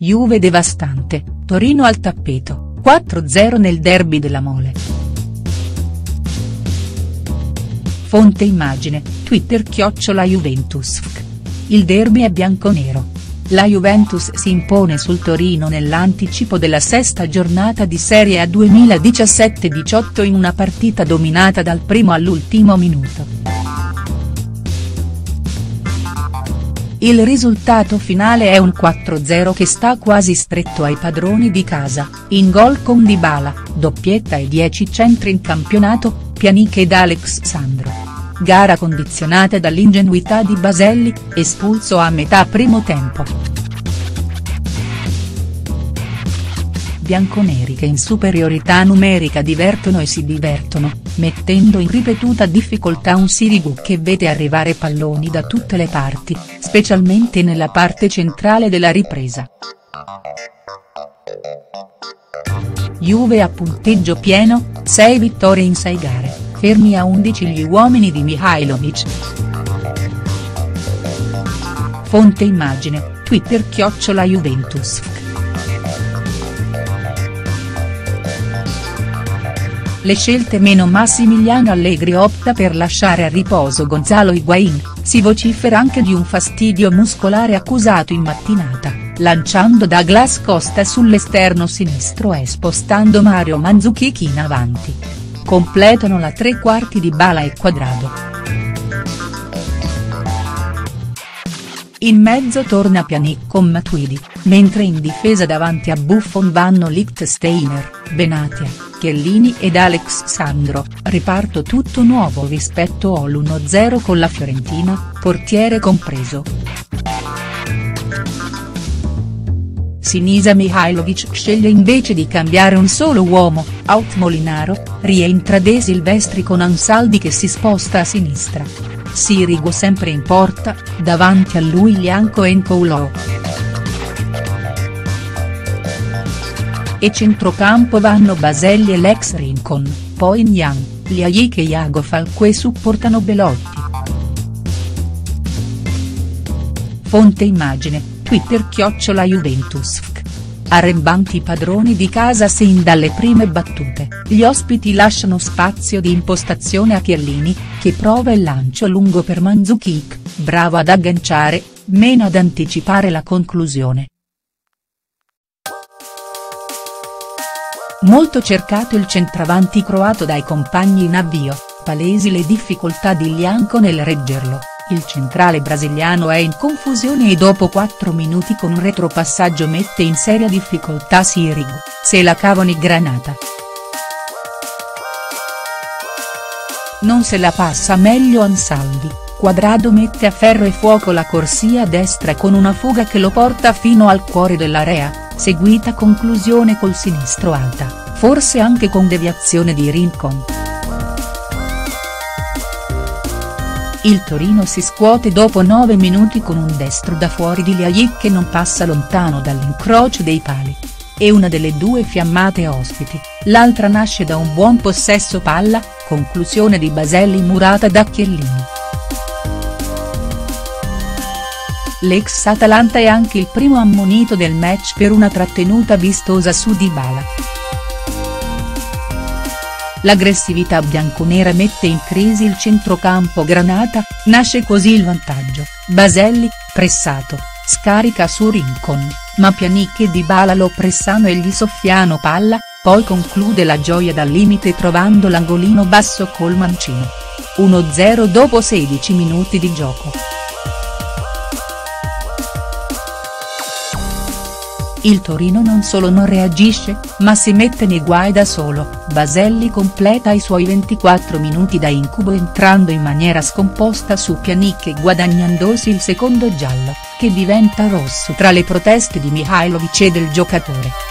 Juve devastante, Torino al tappeto, 4-0 nel derby della Mole. Fonte immagine, Twitter chiocciola Juventus. Il derby è bianconero. La Juventus si impone sul Torino nell'anticipo della sesta giornata di Serie A 2017-18 in una partita dominata dal primo all'ultimo minuto. Il risultato finale è un 4-0 che sta quasi stretto ai padroni di casa, in gol con Dybala, doppietta e 10 centri in campionato, Pjanic ed Alex Sandro. Gara condizionata dall'ingenuità di Baselli, espulso a metà primo tempo. Bianconeri che in superiorità numerica divertono e si divertono, mettendo in ripetuta difficoltà un Sirigu che vede arrivare palloni da tutte le parti, specialmente nella parte centrale della ripresa. Juve a punteggio pieno, 6 vittorie in 6 gare fermi a 11 gli uomini di Mihailovic. Fonte immagine, Twitter chiocciola Juventus. Le scelte meno Massimiliano Allegri opta per lasciare a riposo Gonzalo Higuain, si vocifera anche di un fastidio muscolare accusato in mattinata, lanciando Douglas Costa sull'esterno sinistro e spostando Mario Mandzukic in avanti completano la tre quarti di Bala e Quadrado. In mezzo torna Pjanic con Matuidi, mentre in difesa davanti a Buffon vanno Lichtsteiner, Benatia, Chiellini ed Alex Sandro, riparto tutto nuovo rispetto all'1-0 con la Fiorentina, portiere compreso. Sinisa Mihailovic sceglie invece di cambiare un solo uomo, out Molinaro, rientra De Silvestri con Ansaldi che si sposta a sinistra. Sirigo sempre in porta, davanti a lui Lianco e Nkoulo. E centrocampo vanno Baselli e l'ex Rincon, poi Nian, Liaik e Iago Falque supportano Belotti. Fonte immagine Twitter chiocciola Juventus. Arrembanti padroni di casa sin dalle prime battute, gli ospiti lasciano spazio di impostazione a Chiellini, che prova il lancio lungo per Mandzukic, bravo ad agganciare, meno ad anticipare la conclusione. Molto cercato il centravanti croato dai compagni in avvio, palesi le difficoltà di Lianco nel reggerlo. Il centrale brasiliano è in confusione e dopo 4 minuti con un retropassaggio mette in seria difficoltà Sirigu, se la cavano i Granata. Non se la passa meglio Ansaldi, Quadrado mette a ferro e fuoco la corsia destra con una fuga che lo porta fino al cuore dell'area, seguita conclusione col sinistro alta, forse anche con deviazione di Rincon. Il Torino si scuote dopo 9 minuti con un destro da fuori di Liajic che non passa lontano dall'incrocio dei pali. E una delle due fiammate ospiti, l'altra nasce da un buon possesso palla, conclusione di Baselli murata da Chiellini. L'ex Atalanta è anche il primo ammonito del match per una trattenuta vistosa su Dybala. L'aggressività bianconera mette in crisi il centrocampo Granata, nasce così il vantaggio, Baselli, pressato, scarica su Rincon, ma Pjanic e Dybala lo pressano e gli soffiano palla, poi conclude la gioia dal limite trovando l'angolino basso col mancino. 1-0 dopo 16 minuti di gioco. Il Torino non solo non reagisce, ma si mette nei guai da solo, Baselli completa i suoi 24 minuti da incubo entrando in maniera scomposta su Pjanic e guadagnandosi il secondo giallo, che diventa rosso tra le proteste di Mihailovic e del giocatore.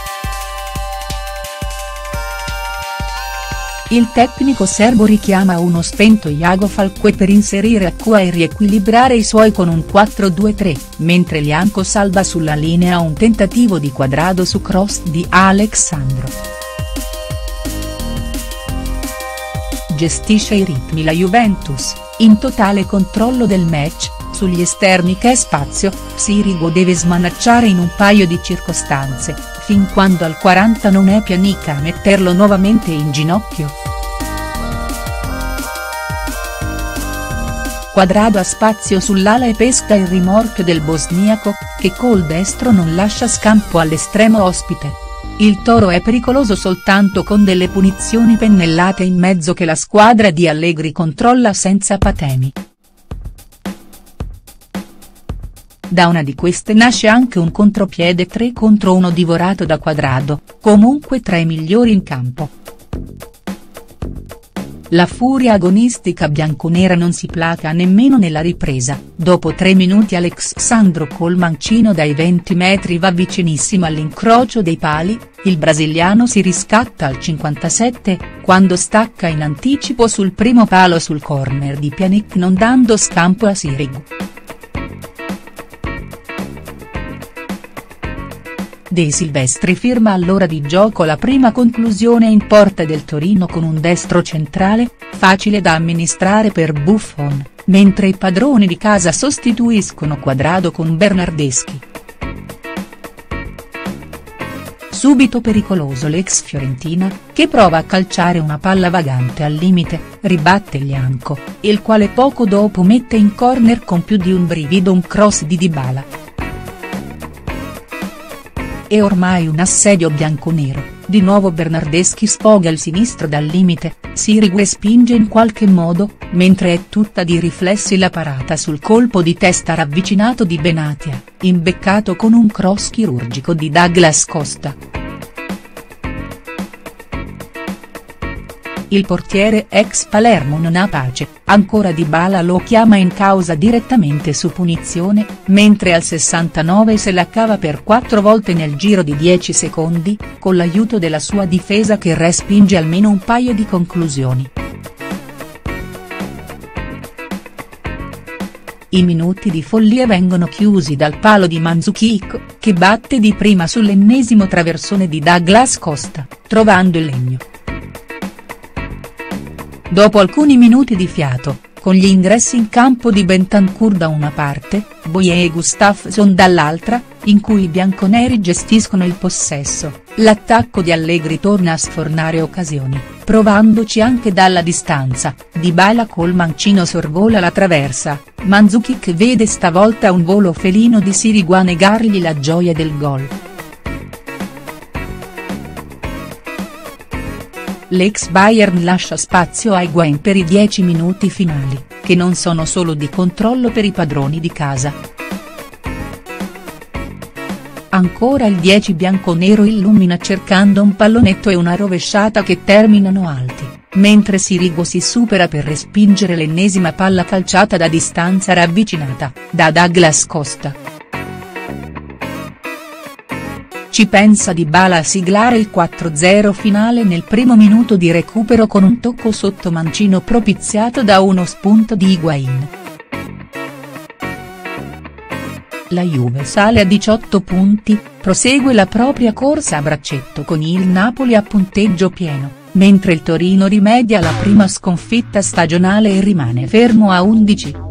Il tecnico serbo richiama uno spento Iago Falque per inserire acqua e riequilibrare i suoi con un 4-2-3, mentre Lianco salva sulla linea un tentativo di quadrado su cross di Alexandro. Gestisce i ritmi la Juventus, in totale controllo del match, Sugli esterni che è spazio, Sirigo deve smanacciare in un paio di circostanze, fin quando al 40 non è Pianica a metterlo nuovamente in ginocchio. Quadrado a spazio sull'ala e pesca il rimorchio del bosniaco, che col destro non lascia scampo all'estremo ospite. Il toro è pericoloso soltanto con delle punizioni pennellate in mezzo che la squadra di Allegri controlla senza patemi. Da una di queste nasce anche un contropiede 3 contro 1 divorato da Quadrado, comunque tra i migliori in campo. La furia agonistica bianconera non si placa nemmeno nella ripresa, dopo tre minuti Alexandro Colmancino dai 20 metri va vicinissimo all'incrocio dei pali, il brasiliano si riscatta al 57, quando stacca in anticipo sul primo palo sul corner di Pjanic non dando scampo a Sirigu. De Silvestri firma all'ora di gioco la prima conclusione in porta del Torino con un destro centrale, facile da amministrare per Buffon, mentre i padroni di casa sostituiscono Quadrado con Bernardeschi. Subito pericoloso l'ex Fiorentina, che prova a calciare una palla vagante al limite, ribatte Lianco, il quale poco dopo mette in corner con più di un brivido un cross di Dybala. È ormai un assedio bianconero, di nuovo Bernardeschi sfoga il sinistro dal limite, Sirigue spinge in qualche modo, mentre è tutta di riflessi la parata sul colpo di testa ravvicinato di Benatia, imbeccato con un cross chirurgico di Douglas Costa. Il portiere ex Palermo non ha pace, ancora Di Bala lo chiama in causa direttamente su punizione, mentre al 69 se la cava per quattro volte nel giro di 10 secondi, con l'aiuto della sua difesa che respinge almeno un paio di conclusioni. I minuti di follia vengono chiusi dal palo di Manzukic, che batte di prima sull'ennesimo traversone di Douglas Costa, trovando il legno. Dopo alcuni minuti di fiato, con gli ingressi in campo di Bentancur da una parte, Boye e Gustafsson dall'altra, in cui i bianconeri gestiscono il possesso, l'attacco di Allegri torna a sfornare occasioni, provandoci anche dalla distanza, Di Bala col mancino sorvola la traversa, Manzukic vede stavolta un volo felino di Sirigu a negargli la gioia del gol. L'ex Bayern lascia spazio a Higuain per i 10 minuti finali, che non sono solo di controllo per i padroni di casa. Ancora il 10 bianconero illumina cercando un pallonetto e una rovesciata che terminano alti, mentre Sirigo si supera per respingere l'ennesima palla calciata da distanza ravvicinata, da Douglas Costa. Ci pensa Dybala a siglare il 4-0 finale nel primo minuto di recupero con un tocco sotto mancino propiziato da uno spunto di Higuain. La Juve sale a 18 punti, prosegue la propria corsa a braccetto con il Napoli a punteggio pieno, mentre il Torino rimedia la prima sconfitta stagionale e rimane fermo a 11.